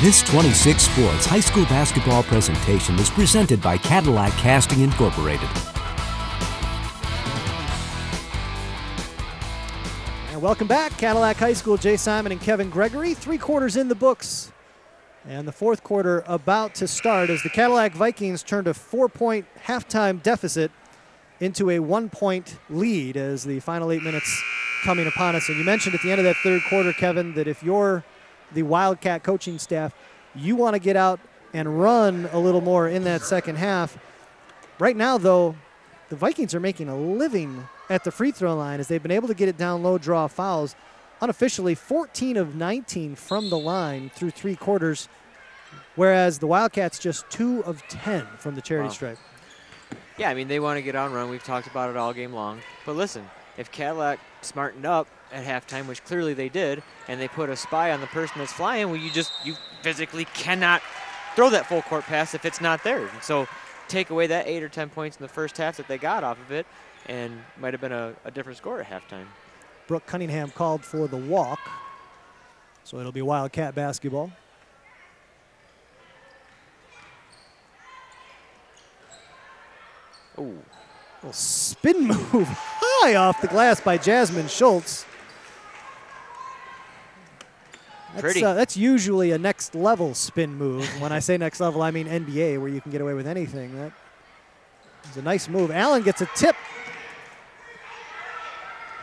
This 26 Sports high school basketball presentation is presented by Cadillac Casting Incorporated. And welcome back, Cadillac High School. Jay Simon and Kevin Gregory. Three quarters in the books. And the fourth quarter about to start as the Cadillac Vikings turned a four point halftime deficit into a one point lead as the final eight minutes coming upon us. And you mentioned at the end of that third quarter, Kevin, that if you're the Wildcat coaching staff, you want to get out and run a little more in that second half. Right now, though, the Vikings are making a living at the free throw line as they've been able to get it down low, draw fouls. Unofficially, 14 of 19 from the line through three quarters, whereas the Wildcats just two of 10 from the charity Wow. stripe. Yeah, I mean, they want to get on run. We've talked about it all game long. But listen, if Cadillac smartened up at halftime, which clearly they did, and they put a spy on the person that's flying, well, you just, you physically cannot throw that full court pass if it's not there. And so take away that eight or 10 points in the first half that they got off of it, and might have been a, a different score at halftime. Brooke Cunningham called for the walk, so it'll be Wildcat basketball. Ooh. Little spin move high off the glass by Jasmine Schultz. That's, uh, that's usually a next level spin move. when I say next level, I mean NBA, where you can get away with anything. That is a nice move. Allen gets a tip.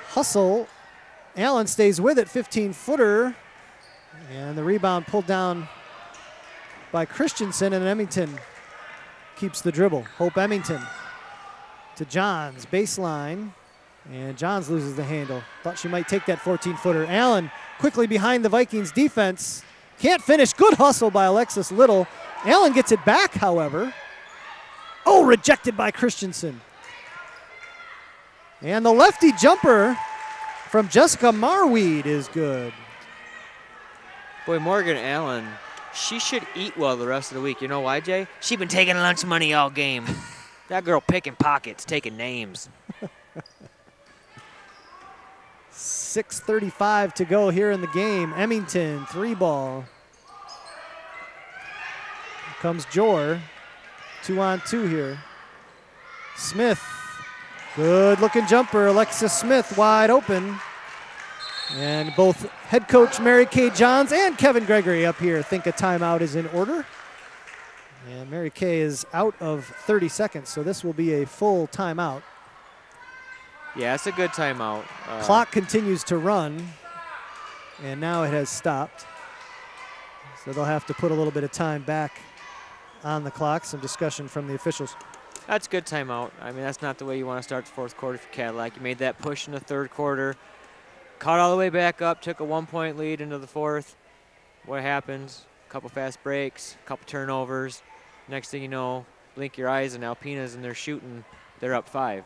Hustle. Allen stays with it, 15 footer. And the rebound pulled down by Christensen, and Emmington keeps the dribble. Hope Emmington to Johns, baseline. And Johns loses the handle. Thought she might take that 14 footer. Allen quickly behind the Vikings defense. Can't finish. Good hustle by Alexis Little. Allen gets it back, however. Oh, rejected by Christensen. And the lefty jumper from Jessica Marweed is good. Boy, Morgan Allen, she should eat well the rest of the week. You know why, Jay? She been taking lunch money all game. that girl picking pockets, taking names. 6.35 to go here in the game. Emmington, three ball. Here comes Jor. Two on two here. Smith. Good looking jumper. Alexis Smith wide open. And both head coach Mary Kay Johns and Kevin Gregory up here think a timeout is in order. And Mary Kay is out of 30 seconds, so this will be a full timeout. Yeah, it's a good timeout. Uh, Clock continues to run, and now it has stopped. So they'll have to put a little bit of time back on the clock. Some discussion from the officials. That's a good timeout. I mean, that's not the way you want to start the fourth quarter for Cadillac. You made that push in the third quarter, caught all the way back up, took a one-point lead into the fourth. What happens? A couple fast breaks, a couple turnovers. Next thing you know, blink your eyes, and Alpena's and they're shooting. They're up five.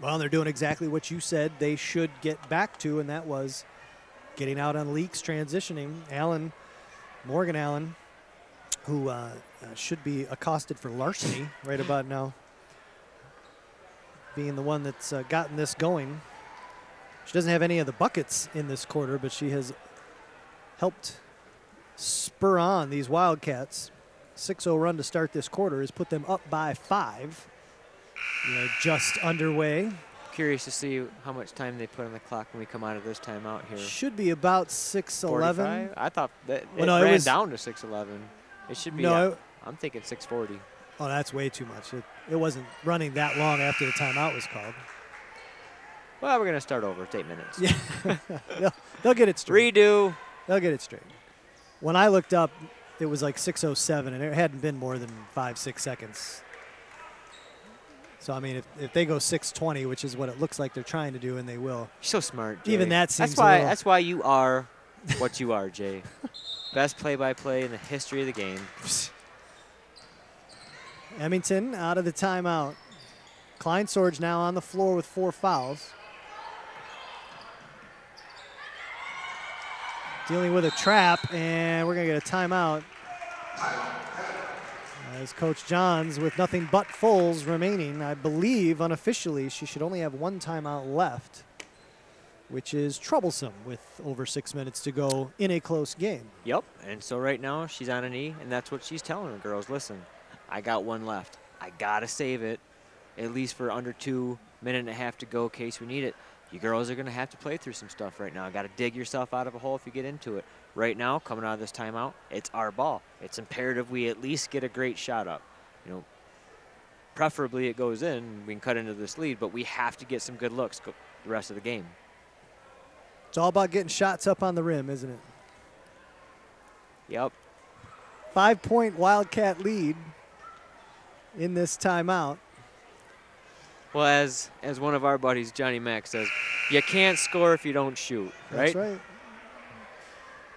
Well, they're doing exactly what you said they should get back to, and that was getting out on leaks, transitioning. Allen, Morgan Allen, who uh, uh, should be accosted for larceny right about now, being the one that's uh, gotten this going. She doesn't have any of the buckets in this quarter, but she has helped spur on these Wildcats. 6-0 run to start this quarter has put them up by five. We are just underway. Curious to see how much time they put on the clock when we come out of this timeout here. Should be about 6-11. I thought that Well, it no, it ran was- down to 611. It should be. No, it- I'm thinking 640. Oh, that's way too much. It, it wasn't running that long after the timeout was called. Well, we're gonna start over. It's eight minutes. Yeah. they'll, they'll get it straight. Redo. They'll get it straight. When I looked up, it was like 6.07, and it hadn't been more than five, six seconds. So, I mean, if, if they go 6.20, which is what it looks like they're trying to do, and they will. You're so smart. Even that seems That's why. That's why you are what you are, Jay. Best play-by-play in the history of the game. Emmington out of the timeout. Kleinsorge now on the floor with four fouls. Dealing with a trap, and we're going to get a timeout. As Coach Johns, with nothing but fulls remaining, I believe unofficially she should only have one timeout left. which is troublesome with over six minutes to go in a close game. Yep. And so right now she's on a knee, and that's what she's telling her girls. Listen, I got one left. I gotta save it, at least for under two minute and a half to go in case we need it. You girls are gonna have to play through some stuff right now. Got to dig yourself out of a hole if you get into it. Right now, coming out of this timeout, it's our ball. It's imperative we at least get a great shot up. You know, preferably it goes in. We can cut into this lead, but we have to get some good looks the rest of the game. It's all about getting shots up on the rim, isn't it? Yep. Five point Wildcat lead in this timeout. Well, as as one of our buddies, Johnny Mack, says, you can't score if you don't shoot, right? That's right.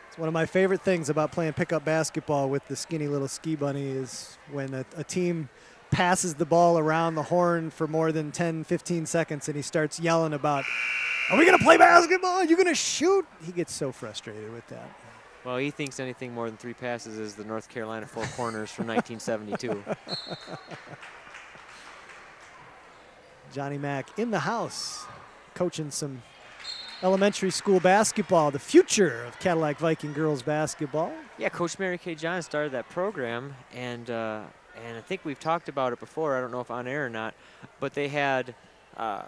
It's one of my favorite things about playing pickup basketball with the skinny little ski bunny is when a, a team passes the ball around the horn for more than 10, 15 seconds and he starts yelling about, are we going to play basketball? Are you going to shoot? He gets so frustrated with that. Well, he thinks anything more than three passes is the North Carolina Four Corners from 1972. Johnny Mack in the house, coaching some elementary school basketball, the future of Cadillac Viking girls basketball. Yeah, Coach Mary Kay John started that program, and uh, and I think we've talked about it before. I don't know if on air or not, but they had uh,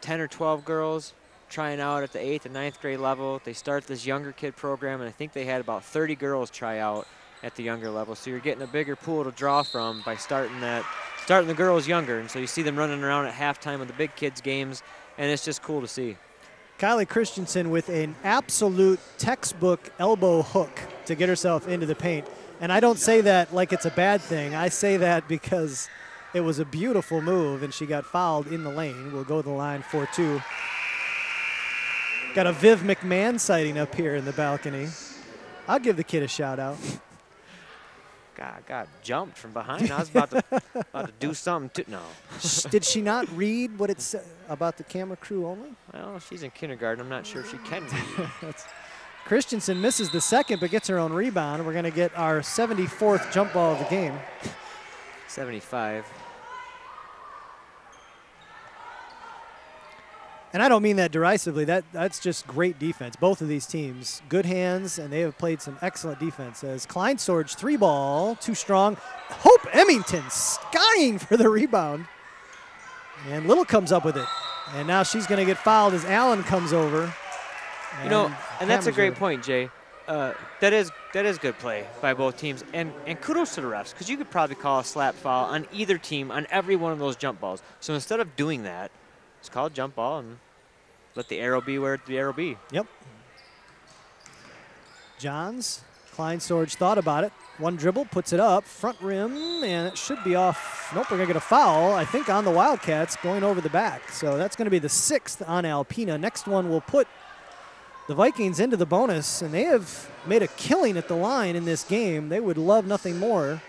10 or 12 girls trying out at the eighth and ninth grade level. They start this younger kid program, and I think they had about 30 girls try out at the younger level. So you're getting a bigger pool to draw from by starting that, starting the girls younger. And so you see them running around at halftime of the big kids games, and it's just cool to see. Kylie Christensen with an absolute textbook elbow hook to get herself into the paint. And I don't say that like it's a bad thing. I say that because it was a beautiful move and she got fouled in the lane. We'll go to the line 4 2. Got a Viv McMahon sighting up here in the balcony. I'll give the kid a shout out. God, got jumped from behind. I was about to, about to do something. To, no. Did she not read what it said about the camera crew only? Well, she's in kindergarten. I'm not sure if she can read. Christensen misses the second but gets her own rebound. We're going to get our 74th jump ball of the game. 75. And I don't mean that derisively. That that's just great defense. Both of these teams, good hands, and they have played some excellent defense. As Kleinsorge three ball, too strong. Hope Emmington skying for the rebound, and Little comes up with it, and now she's going to get fouled as Allen comes over. You know, and that's a great her. point, Jay. Uh, that is that is good play by both teams, and and kudos to the refs because you could probably call a slap foul on either team on every one of those jump balls. So instead of doing that, it's called jump ball and let the arrow be where the arrow be. Yep. Johns, Klein Kleinsorge thought about it. One dribble, puts it up, front rim, and it should be off. Nope, we're going to get a foul, I think, on the Wildcats going over the back. So that's going to be the sixth on Alpena. Next one will put the Vikings into the bonus, and they have made a killing at the line in this game. They would love nothing more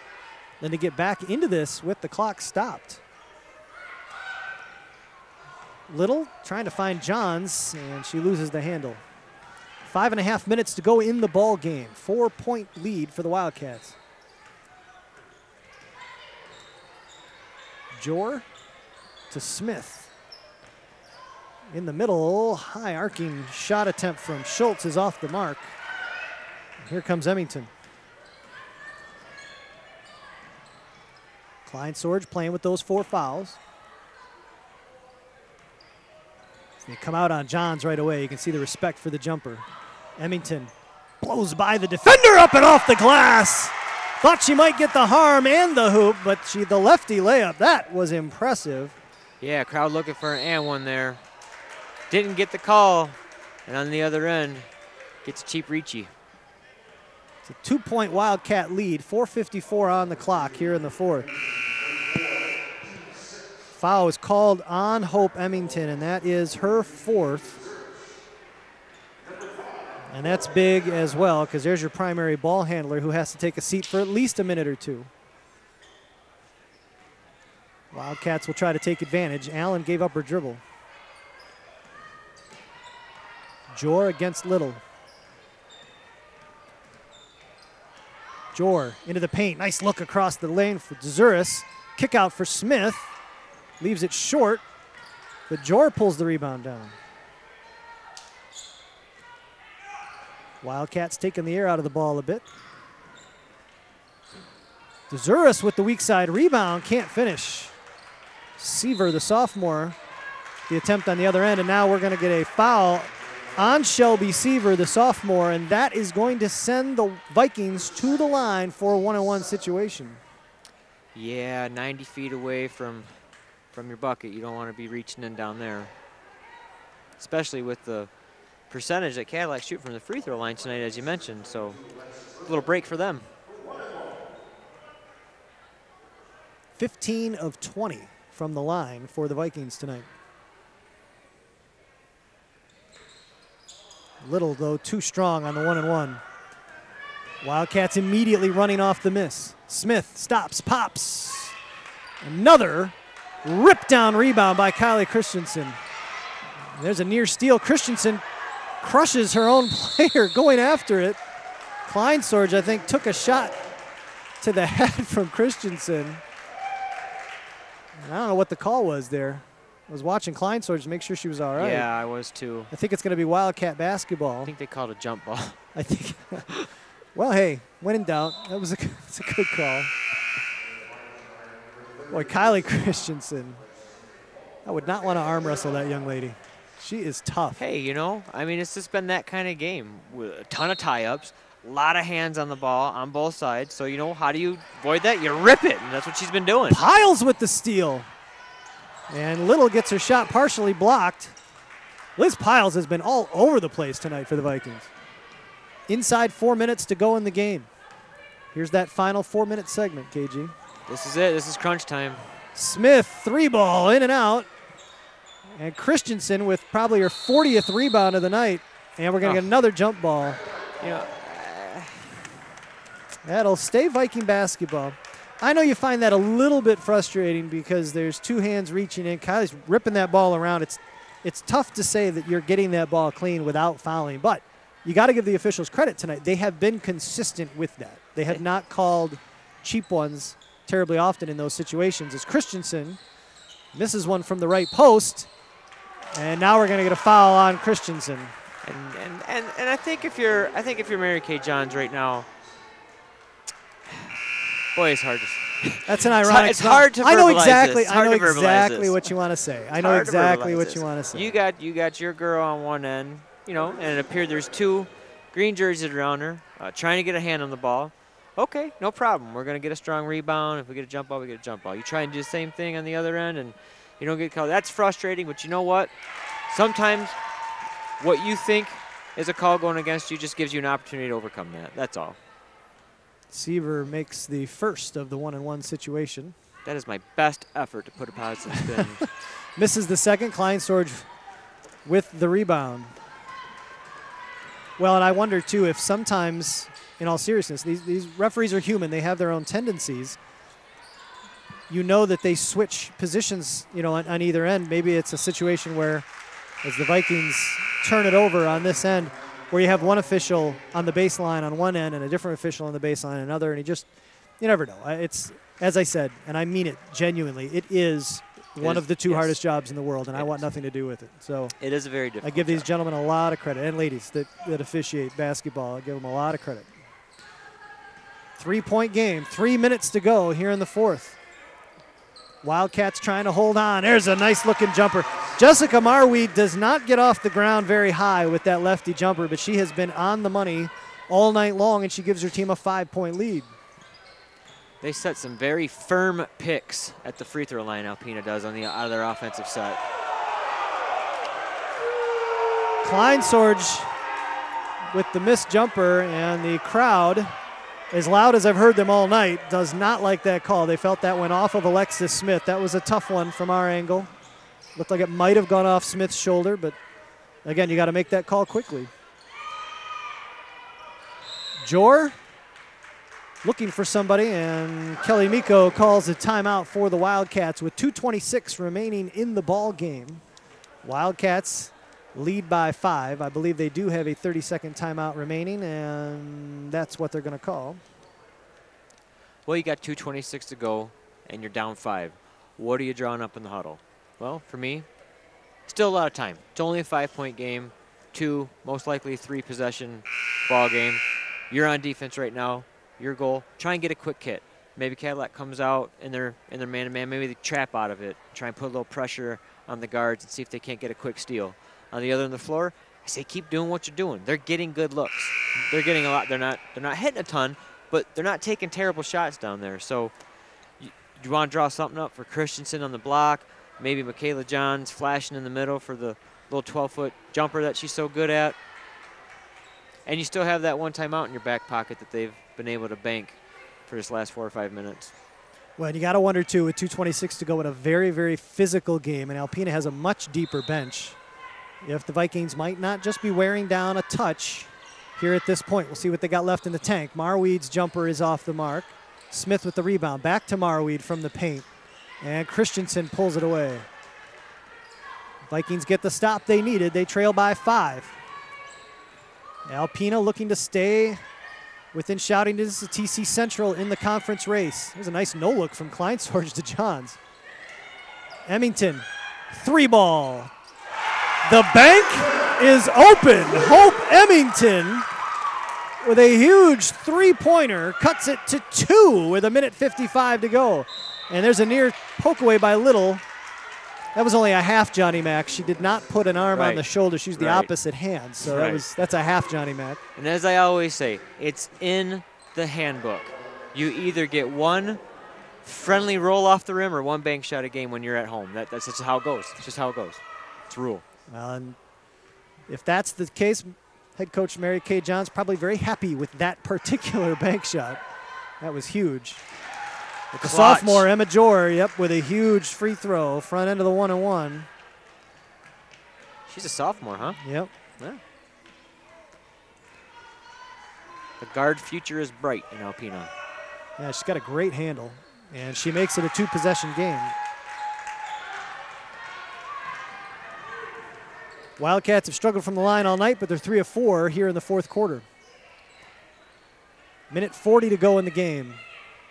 than to get back into this with the clock stopped. Little trying to find Johns, and she loses the handle. Five and a half minutes to go in the ball game. Four point lead for the Wildcats. Jor to Smith. In the middle, high arcing shot attempt from Schultz is off the mark. Here comes Emmington. Kleinsorge playing with those four fouls. They come out on Johns right away. You can see the respect for the jumper. Emmington blows by the defender up and off the glass. Thought she might get the harm and the hoop, but she the lefty layup. That was impressive. Yeah, crowd looking for an and one there. Didn't get the call, and on the other end, gets cheap reachy. It's a two-point Wildcat lead. 4:54 on the clock here in the fourth. Foul is called on Hope Emmington, and that is her fourth. And that's big as well, because there's your primary ball handler who has to take a seat for at least a minute or two. Wildcats will try to take advantage. Allen gave up her dribble. Jor against Little. Jor into the paint. Nice look across the lane for Zuris. Kick out for Smith. Leaves it short, but Jor pulls the rebound down. Wildcats taking the air out of the ball a bit. Dezuris with the weak side rebound, can't finish. Seaver, the sophomore, the attempt on the other end, and now we're going to get a foul on Shelby Seaver, the sophomore, and that is going to send the Vikings to the line for a one-on-one situation. Yeah, 90 feet away from from your bucket. You don't want to be reaching in down there, especially with the percentage that Cadillac shoot from the free throw line tonight, as you mentioned. So a little break for them. 15 of 20 from the line for the Vikings tonight. Little, though, too strong on the one and one. Wildcats immediately running off the miss. Smith stops, pops. Another rip down rebound by Kylie Christensen. There's a near steal. Christensen crushes her own player going after it. Kleinsorge, I think, took a shot to the head from Christensen. I don't know what the call was there. I was watching Kleinsorge to make sure she was all right. Yeah, I was too. I think it's going to be Wildcat basketball. I think they called a jump ball. I think. well, hey, when in doubt, that was a, that's a good call. Boy, Kylie Christensen. I would not want to arm wrestle that young lady. She is tough. Hey, you know, I mean, it's just been that kind of game with a ton of tie-ups, a lot of hands on the ball on both sides. So, you know, how do you avoid that? You rip it, and that's what she's been doing. Piles with the steal. And Little gets her shot partially blocked. Liz Piles has been all over the place tonight for the Vikings. Inside four minutes to go in the game. Here's that final four minute segment, KG. This is it. This is crunch time. Smith, three ball, in and out. And Christensen with probably her 40th rebound of the night. And we're going to Oh. get another jump ball. Know, That'll stay Viking basketball. I know you find that a little bit frustrating because there's two hands reaching in. Kylie's ripping that ball around. It's it's tough to say that you're getting that ball clean without fouling, but you got to give the officials credit tonight. They have been consistent with that. They have not called cheap ones terribly often in those situations. As Christensen misses one from the right post, and now we're going to get a foul on Christensen. and, and, and, and I think if you're I think if you're Mary Kay Johns right now, boy, it's hard to. That's an It's ironic. it's hard to I know exactly. this. I know hard exactly what you want to say. I know exactly what you want to say. You got you got your girl on one end, you know, and it appeared there's two green jerseys around her, uh, trying to get a hand on the ball. Okay, no problem. We're gonna get a strong rebound. If we get a jump ball, we get a jump ball. You try and do the same thing on the other end, and you don't get called. That's frustrating. But you know what? Sometimes what you think is a call going against you just gives you an opportunity to overcome that. That's all. Seaver makes the first of the one and one situation. That is my best effort to put a positive spin. Misses the second. Kleinsorge with the rebound. Well, and I wonder too if sometimes, in all seriousness, these, these referees are human. They have their own tendencies. You know that they switch positions, you know, on, on either end. Maybe it's a situation where, as the Vikings turn it over on this end, where you have one official on the baseline on one end and a different official on the baseline on another, and you just, you never know. It's as I said, and I mean it genuinely. It is one is, of the two yes. hardest jobs in the world, and I want is. nothing to do with it. So it is a very difficult. I give these job. gentlemen a lot of credit, and ladies that, that officiate basketball. I give them a lot of credit. Three point game, three minutes to go here in the fourth. Wildcats trying to hold on. There's a nice looking jumper. Jessica Marweed does not get off the ground very high with that lefty jumper, but she has been on the money all night long, and she gives her team a five point lead. They set some very firm picks at the free throw line. Alpena does on the their offensive set. Kleinsorge with the missed jumper, and the crowd, as loud as I've heard them all night, does not like that call. They felt that went off of Alexis Smith. That was a tough one from our angle. Looked like it might have gone off Smith's shoulder, but again, you got to make that call quickly. Jor looking for somebody, and Kelly Miko calls a timeout for the Wildcats with 2.26 remaining in the ball game. Wildcats lead by five. I believe they do have a 30 second timeout remaining, and that's what they're going to call. Well, you got 2.26 to go, and you're down five. What are you drawing up in the huddle? Well, for me, still a lot of time. It's only a five point game, two, most likely three possession ball game. You're on defense right now. Your goal, try and get a quick hit. Maybe Cadillac comes out in their in their man-to-man. Maybe they trap out of it. Try and put a little pressure on the guards and see if they can't get a quick steal. On the other end of the floor, I say keep doing what you're doing. They're getting good looks. They're getting a lot. They're not they're not hitting a ton, but they're not taking terrible shots down there. So you, you want to draw something up for Christensen on the block. Maybe Michaela Johns flashing in the middle for the little 12-foot jumper that she's so good at. And you still have that one timeout in your back pocket that they've been able to bank for this last four or five minutes. Well, you got to wonder too, with 2:26 to go in a very, very physical game, and Alpena has a much deeper bench. If the Vikings might not just be wearing down a touch here at this point, we'll see what they got left in the tank. Marweed's jumper is off the mark. Smith with the rebound, back to Marweed from the paint, and Christensen pulls it away. Vikings get the stop they needed. They trail by five. Alpena looking to stay within shouting distance of TC Central in the conference race. There's a nice no look from Kleinsorge to Johns. Emmington, three ball. The bank is open. Hope Emmington with a huge three pointer cuts it to two with a minute 55 to go. And there's a near poke away by Little. That was only a half Johnny Mac. She did not put an arm Right. on the shoulder. She used the opposite hand. So that was that's a half Johnny Mac. And as I always say, it's in the handbook. You either get one friendly roll off the rim or one bank shot a game when you're at home. That, that's just how it goes. It's just how it goes. It's a rule. Well, and if that's the case, head coach Mary Kay Johns probably very happy with that particular bank shot. That was huge. The Clutch. sophomore Emma Jor, yep, with a huge free throw, front end of the one and one. She's a sophomore, huh? Yep. The guard future is bright in Alpena. Yeah, she's got a great handle, and she makes it a two possession game. Wildcats have struggled from the line all night, but they're three of four here in the fourth quarter. Minute 40 to go in the game.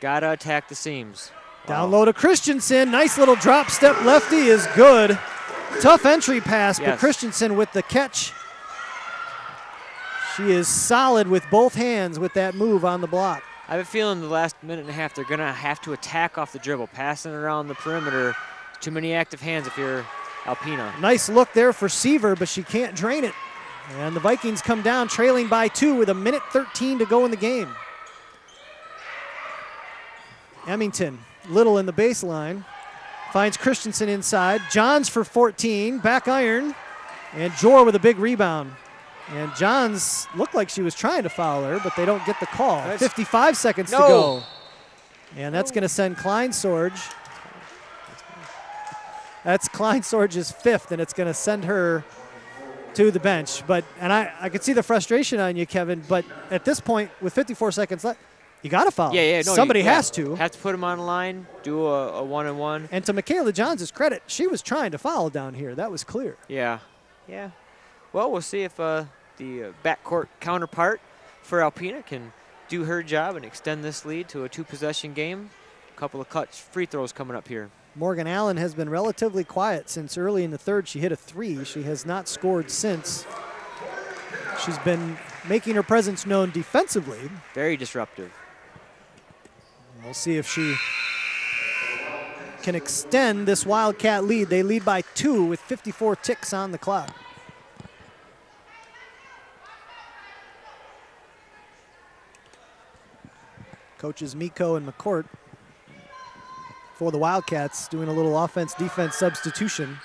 Gotta attack the seams. Down low to Christensen. Nice little drop step lefty is good. Tough entry pass, but Yes. Christensen with the catch. She is solid with both hands with that move on the block. I have a feeling the last minute and a half they're gonna have to attack off the dribble, passing around the perimeter. Too many active hands if you're Alpena. Nice look there for Seaver, but she can't drain it. And the Vikings come down trailing by two with a minute 13 to go in the game. Emmington, little in the baseline, finds Christensen inside. Johns for 14, back iron, and Jor with a big rebound. And Johns looked like she was trying to foul her, but they don't get the call. That's- 55 seconds to go. And that's going to send Kleinsorge. That's Kleinsorge's fifth, and it's going to send her to the bench. But and I, I could see the frustration on you, Kevin. But at this point, with 54 seconds left, you got to foul. Yeah, yeah, no. Somebody you, yeah, has to. Have to put him on the line, do a, a one and one. And to Michaela Johns' credit, she was trying to foul down here. That was clear. Yeah, yeah. Well, we'll see if uh, the uh, backcourt counterpart for Alpena can do her job and extend this lead to a two-possession game. Couple of cuts, free throws coming up here. Morgan Allen has been relatively quiet since early in the third. She hit a three. She has not scored since. She's been making her presence known defensively. Very disruptive. We'll see if she can extend this Wildcat lead. They lead by two with 54 ticks on the clock. Coaches Miko and McCourt for the Wildcats doing a little offense defense substitution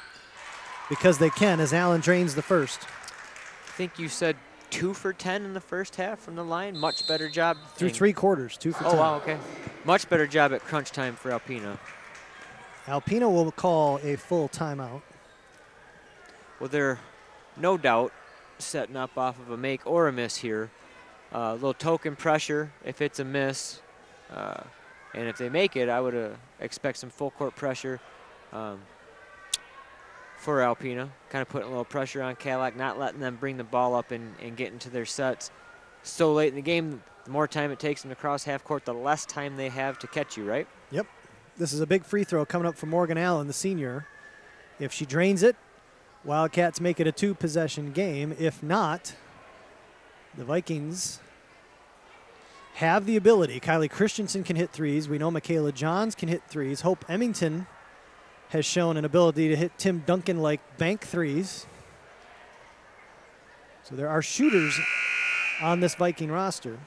because they can as Allen drains the first. I think you said two for 10 in the first half from the line. Much better job. Through three quarters, two for Oh, 10. wow, okay. Much better job at crunch time for Alpena. Alpina will call a full timeout. Well, they're no doubt setting up off of a make or a miss here. A little token pressure if it's a miss. Uh, and if they make it, I would uh, expect some full court pressure um, for Alpena. Kind of putting a little pressure on Cadillac, not letting them bring the ball up and, and get into their sets. So late in the game, the more time it takes them to cross half court, the less time they have to catch you, right? Yep. This is a big free throw coming up for Morgan Allen, the senior. If she drains it, Wildcats make it a two possession game. If not, the Vikings have the ability. Kylie Christensen can hit threes. We know Michaela Johns can hit threes. Hope Emmington has shown an ability to hit Tim Duncan like bank threes. So there are shooters on this Viking roster.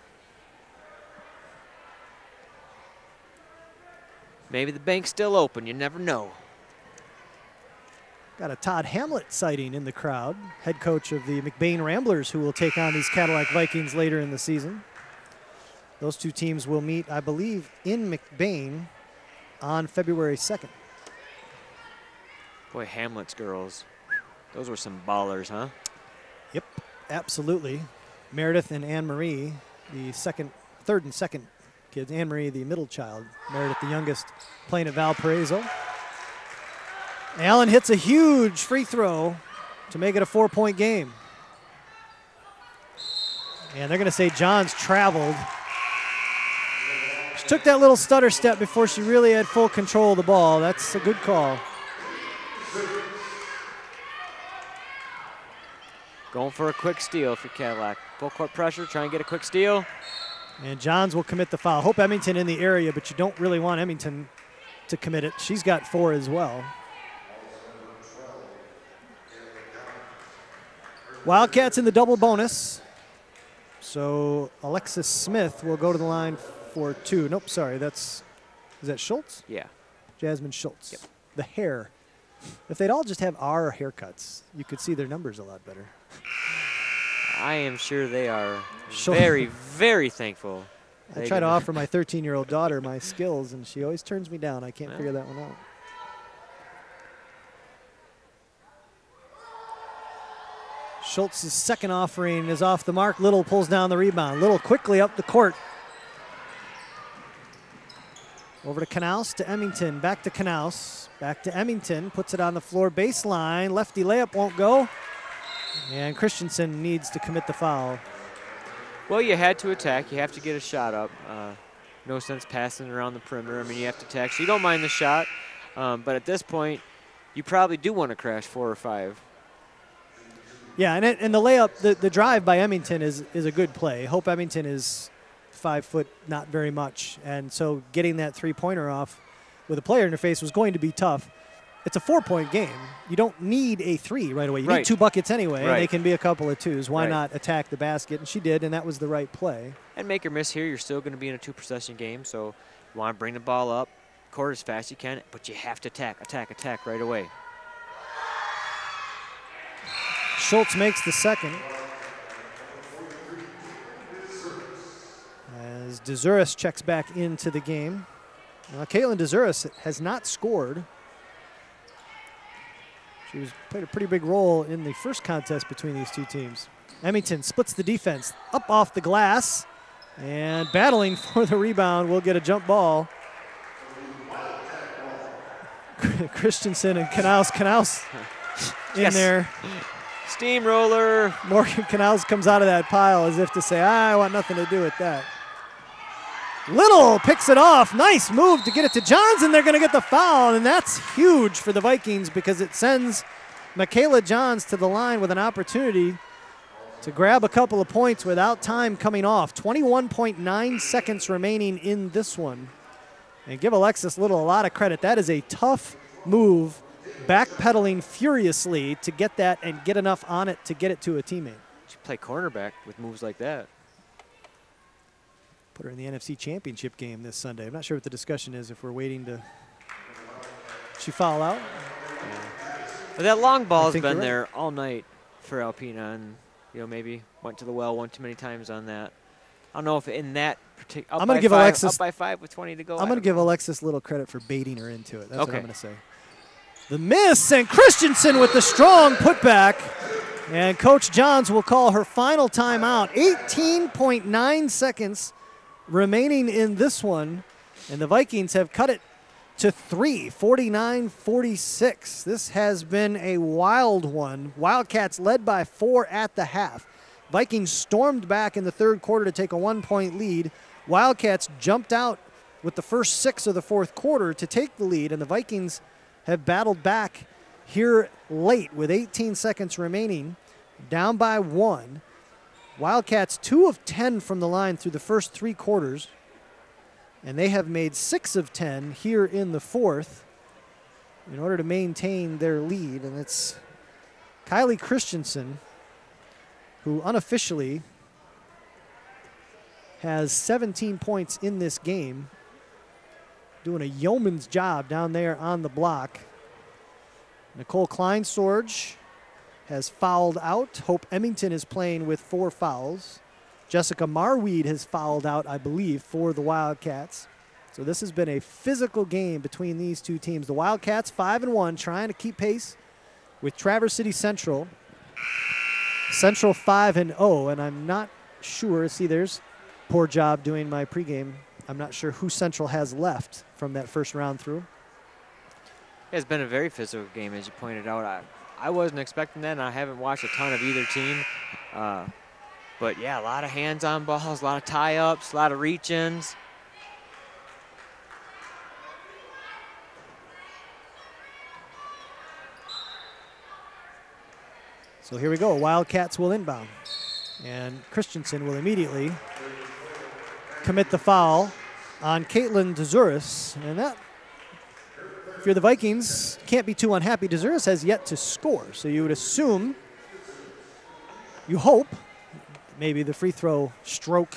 Maybe the bank's still open. You never know. Got a Todd Hamlet sighting in the crowd, head coach of the McBain Ramblers, who will take on these Cadillac Vikings later in the season. Those two teams will meet, I believe, in McBain on February 2nd. Boy, Hamlet's girls. Those were some ballers, huh? Yep, absolutely. Meredith and Anne Marie, the second, third and second kids. Anne Marie, the middle child. Meredith, the youngest, playing at Valparaiso. Allen hits a huge free throw to make it a four point game. And they're going to say Johns traveled. Took that little stutter step before she really had full control of the ball. That's a good call. Going for a quick steal for Cadillac. Full court pressure, try and get a quick steal. And Johns will commit the foul. Hope Emmington in the area, but you don't really want Emmington to commit it. She's got four as well. Wildcats in the double bonus. So Alexis Smith will go to the line for two. Nope, sorry, that's is that Schultz? Yeah. Jasmine Schultz. Yep. The hair. If they'd all just have our haircuts, you could see their numbers a lot better. I am sure they are Sure. very, very thankful. I try to offer my 13 year old daughter my skills, and she always turns me down. I can't Yeah. figure that one out. Schultz's second offering is off the mark. Little pulls down the rebound. Little quickly up the court. Over to Knaus to Emmington. Back to Knaus. Back to Emmington. Puts it on the floor baseline. Lefty layup won't go. And Christensen needs to commit the foul. Well, you had to attack. You have to get a shot up. Uh, no sense passing around the perimeter. I mean, you have to attack. So you don't mind the shot. Um, but at this point, you probably do want to crash four or five. Yeah, and, it, and the layup, the, the drive by Emmington is, is a good play. Hope Emmington is five foot, not very much. And so getting that three pointer off with a player in your face was going to be tough. It's a four point game. You don't need a three right away. You Right. need two buckets anyway, and they can be a couple of twos. Why Right. not attack the basket? And she did, and that was the right play. And make or miss here, you're still going to be in a two possession game. So you want to bring the ball up, court as fast as you can, but you have to attack, attack, attack right away. Schultz makes the second. As Dezuris checks back into the game. Now, Caitlin Dezuris has not scored. She was played a pretty big role in the first contest between these two teams. Emmington splits the defense up off the glass and battling for the rebound will get a jump ball. Christensen and Knaus. Knaus in Yes. there. Steamroller. Morgan Knaus comes out of that pile as if to say, ah, I want nothing to do with that. Little picks it off. Nice move to get it to Johns, and they're going to get the foul. And that's huge for the Vikings because it sends Michaela Johns to the line with an opportunity to grab a couple of points without time coming off. 21.9 seconds remaining in this one. And give Alexis Little a lot of credit. That is a tough move, backpedaling furiously to get that and get enough on it to get it to a teammate. She play cornerback with moves like that. Put her in the NFC Championship game this Sunday. I'm not sure what the discussion is if we're waiting to. She foul out. But that long ball's been right. there all night for Alpena, and you know maybe went to the well one too many times on that. I don't know if in that particular. I'm gonna give Alexis- up by five with 20 to go. I'm going to give. Alexis little credit for baiting her into it. That's what I'm going to say. The miss and Christensen with the strong putback. And Coach Johns will call her final timeout. 18.9 seconds remaining in this one. And the Vikings have cut it to three, 49 46. This has been a wild one. Wildcats led by four at the half. Vikings stormed back in the third quarter to take a one point lead. Wildcats jumped out with the first six of the fourth quarter to take the lead, and the Vikings have battled back here late with 18 seconds remaining, down by one. Wildcats 2 of 10 from the line through the first three quarters, and they have made 6 of 10 here in the fourth in order to maintain their lead. And it's Kylie Christensen who unofficially has 17 points in this game, doing a yeoman's job down there on the block. Nicole Kleinsorge has fouled out. Hope Emmington is playing with four fouls. Jessica Marweed has fouled out, I believe, for the Wildcats. So this has been a physical game between these two teams. The Wildcats, 5 and 1, trying to keep pace with Traverse City Central. Central 5 and 0, and I'm not sure. See, there's poor job doing my pregame. I'm not sure who Central has left from that first round through. It's been a very physical game, as you pointed out. I, wasn't expecting that, and I haven't watched a ton of either team. Uh, but yeah, a lot of hands-on balls, a lot of tie-ups, a lot of reach-ins. So here we go. Wildcats will inbound. And Christensen will immediately commit the foul on Caitlin Dezuris. And that, if you're the Vikings, can't be too unhappy. Dezuris has yet to score. So you would assume, you hope, maybe the free throw stroke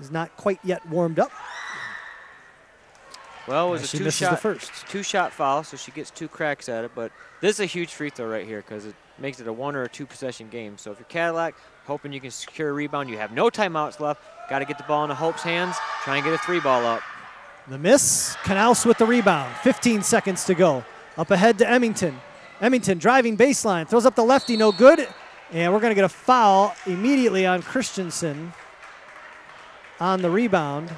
is not quite yet warmed up. Well, it was Yeah, a two-shot first. two shot foul, so she gets two cracks at it. But this is a huge free throw right here because it makes it a one or a two possession game. So if you're Cadillac, hoping you can secure a rebound, you have no timeouts left. Got to get the ball into Hope's hands. Try and get a three ball up. The miss. Knaus with the rebound. 15 seconds to go. Up ahead to Emmington. Emmington driving baseline. Throws up the lefty. No good. And we're going to get a foul immediately on Christensen on the rebound.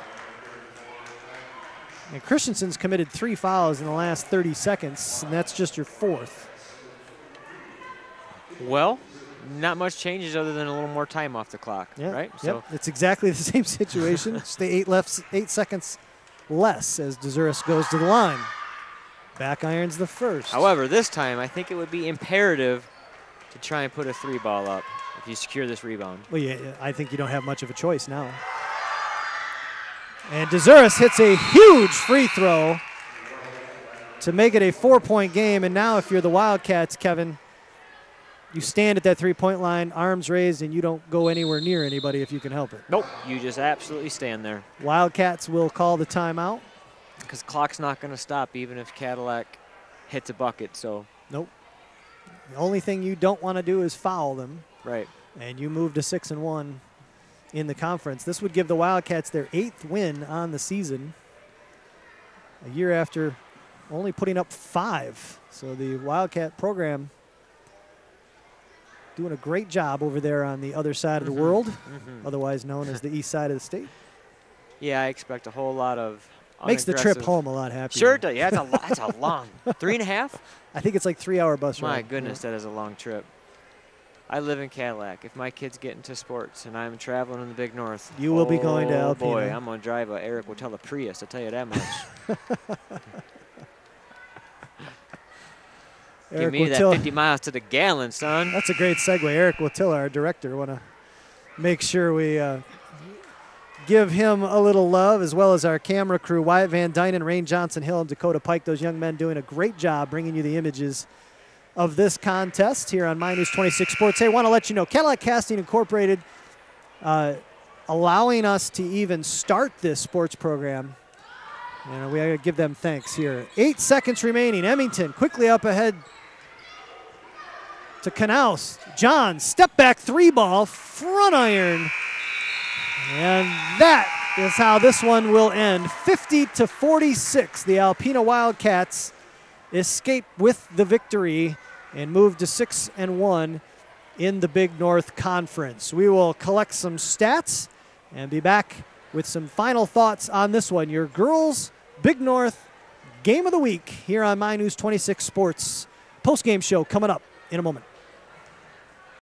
And Christensen's committed three fouls in the last 30 seconds, and that's just your fourth. Well, not much changes other than a little more time off the clock, Yeah, right? Yep. So it's exactly the same situation. Just the eight left, eight seconds less as Dezuris goes to the line. Back irons the first. However, this time I think it would be imperative to try and put a three ball up if you secure this rebound. Well, yeah, I think you don't have much of a choice now. And Dezuris hits a huge free throw to make it a four-point game. And now, if you're the Wildcats, Kevin, you stand at that three-point line, arms raised, and you don't go anywhere near anybody if you can help it. Nope. You just absolutely stand there Wildcats will call the timeout. because clock's not going to stop even if Cadillac hits a bucket. So, Nope. The only thing you don't want to do is foul them. right. and you move to six and one in the conference. This would give the Wildcats their eighth win on the season, a year after only putting up five. So the Wildcat program doing a great job over there on the other side of the Mhm. world, hmm otherwise known as the east side of the state. Yeah, I expect a whole lot of. Makes the trip home a lot happier. Sure, does. Yeah, that's a, that's a long three and a half. I think it's like three hour bus ride. My goodness, that is a long trip. I live in Cadillac. If my kids get into sports and I'm traveling in the big north, You will be going to oh boy, Alpena. I'm gonna drive a Eric Wotella Prius. I'll tell you that much. Give Eric me Wattilla- that 50 miles to the gallon, son. That's a great segue. Eric Wattilla, our director, want to make sure we uh, give him a little love, as well as our camera crew, Wyatt Van Dynen, and Rain Johnson Hill, and Dakota Pike. Those young men doing a great job bringing you the images of this contest here on My News 26 Sports. Hey, want to let you know, Cadillac Casting Incorporated, uh, allowing us to even start this sports program. And we got to give them thanks here. Eight seconds remaining. Emmington quickly up ahead to. John, step back three ball, front iron. And that is how this one will end. 50 to 46. The Alpena Wildcats escape with the victory and move to 6 and 1 in the Big North Conference. We will collect some stats and be back with some final thoughts on this one. Your girls Big North game of the week here on My News 26 Sports. Post game show coming up in a moment.